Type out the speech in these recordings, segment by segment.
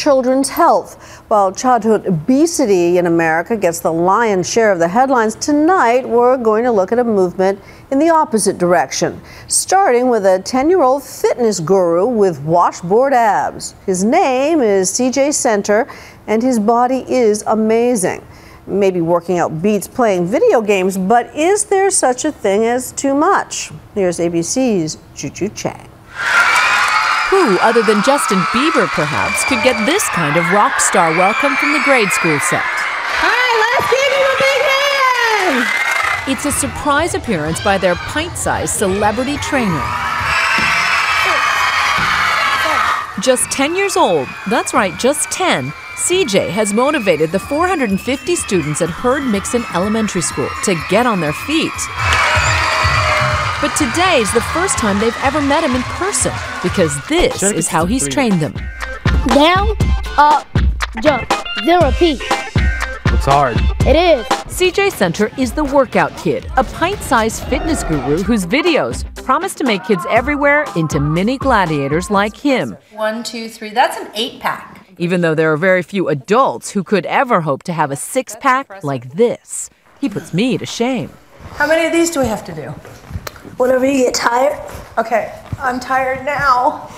children's health. While childhood obesity in America gets the lion's share of the headlines, tonight we're going to look at a movement in the opposite direction, starting with a 10 year old fitness guru with washboard abs. His name is CJ Senter, and his body is amazing maybe working out beats playing video games, but is there such a thing as too much? Here's ABC's Juju Chang. Who, other than Justin Bieber, perhaps, could get this kind of rock star welcome from the grade school set? Hi, let's give him a big hand! It's a surprise appearance by their pint sized celebrity trainer. Just 10 years old, that's right, just 10, CJ has motivated the 450 students at Heard Mixon Elementary School to get on their feet. But today's the first time they've ever met him in person because this is how he's trained them. Down, up, jump, then repeat. It's hard. It is. CJ Senter is the workout kid, a pint sized fitness guru whose videos promise to make kids everywhere into mini gladiators like him. One, two, three. That's an eight pack even though there are very few adults who could ever hope to have a six pack like this. He puts me to shame. How many of these do we have to do? Whenever you get tired. Okay, I'm tired now.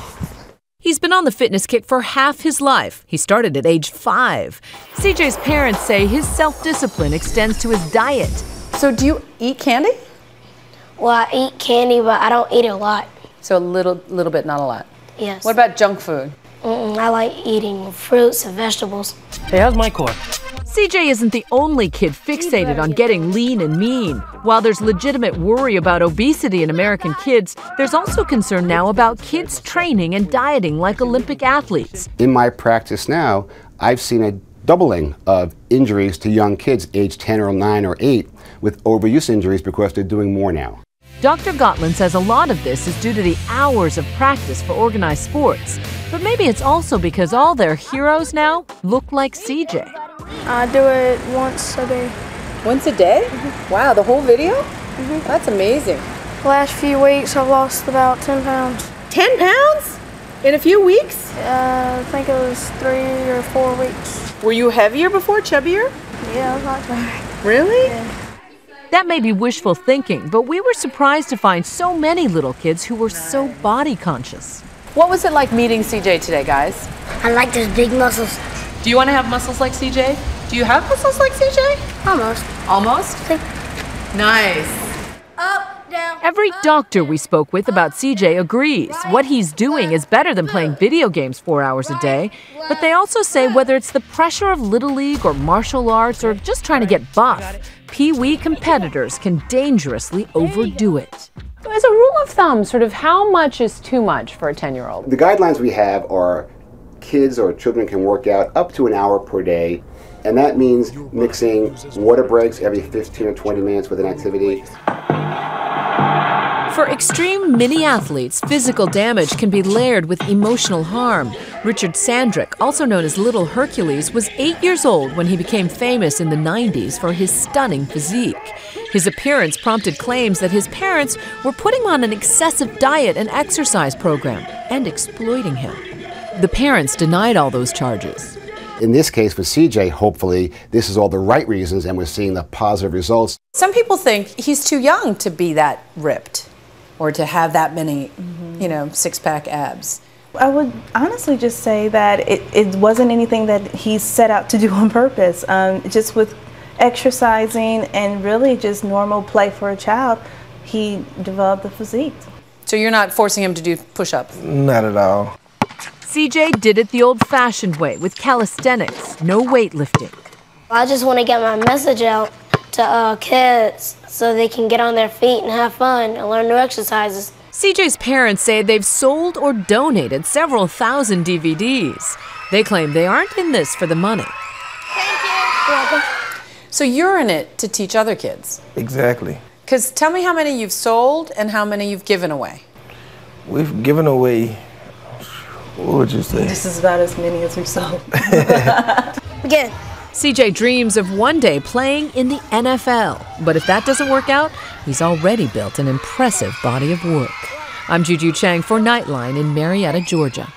He's been on the fitness kick for half his life. He started at age five. CJ's parents say his self discipline extends to his diet. So, do you eat candy? Well, I eat candy, but I don't eat a lot. So, a little, little bit, not a lot? Yes. What about junk food? Mm-mm, I like eating fruits and vegetables. Hey, how's my core? CJ isn't the only kid fixated on getting lean and mean. While there's legitimate worry about obesity in American kids, there's also concern now about kids training and dieting like Olympic athletes. In my practice now, I've seen a doubling of injuries to young kids aged 10 or 9 or 8 with overuse injuries because they're doing more now. Dr. Gottland says a lot of this is due to the hours of practice for organized sports. But maybe it's also because all their heroes now look like CJ. I do it once a day. Once a day? Mm-hmm. Wow, the whole video? Mm-hmm. That's amazing. Last few weeks, I've lost about 10 pounds. 10 pounds? In a few weeks? Uh, I think it was three or four weeks. Were you heavier before, chubbier? Yeah, I was not chubby. Really? Yeah. That may be wishful thinking, but we were surprised to find so many little kids who were so body conscious. What was it like meeting CJ today, guys? I like those big muscles. Do you want to have muscles like CJ? Do you have muscles like CJ? Almost. Almost? Nice. Up, down. Every doctor we spoke with about CJ agrees. What he's doing is better than playing video games four hours a day. But they also say whether it's the pressure of Little League or martial arts or just trying to get buff, Pee Wee competitors can dangerously overdo it. As a rule of thumb, sort of how much is too much for a 10 year old? The guidelines we have are kids or children can work out up to an hour per day, and that means mixing water breaks every 15 or 20 minutes with an activity. For extreme mini athletes, physical damage can be layered with emotional harm. Richard Sandrak, also known as Little Hercules, was eight years old when he became famous in the 90s for his stunning physique. His appearance prompted claims that his parents were putting on an excessive diet and exercise program and exploiting him. The parents denied all those charges. In this case, with CJ, hopefully, this is all the right reasons and we're seeing the positive results. Some people think he's too young to be that ripped or to have that many, mm-hmm. you know, six pack abs? I would honestly just say that it, it wasn't anything that he set out to do on purpose. Um, just with exercising and really just normal play for a child, he developed the physique. So you're not forcing him to do push ups? Not at all. CJ did it the old fashioned way with calisthenics, no weightlifting. I just want to get my message out to uh, kids so they can get on their feet and have fun and learn new exercises. CJ's parents say they've sold or donated several thousand DVDs. They claim they aren't in this for the money. Thank you. You're welcome. So you're in it to teach other kids? Exactly. Because tell me how many you've sold and how many you've given away. We've given away, what would you say? This is about as many as we've sold. Again. CJ dreams of one day playing in the NFL. But if that doesn't work out, he's already built an impressive body of work. I'm Juju Chang for Nightline in Marietta, Georgia.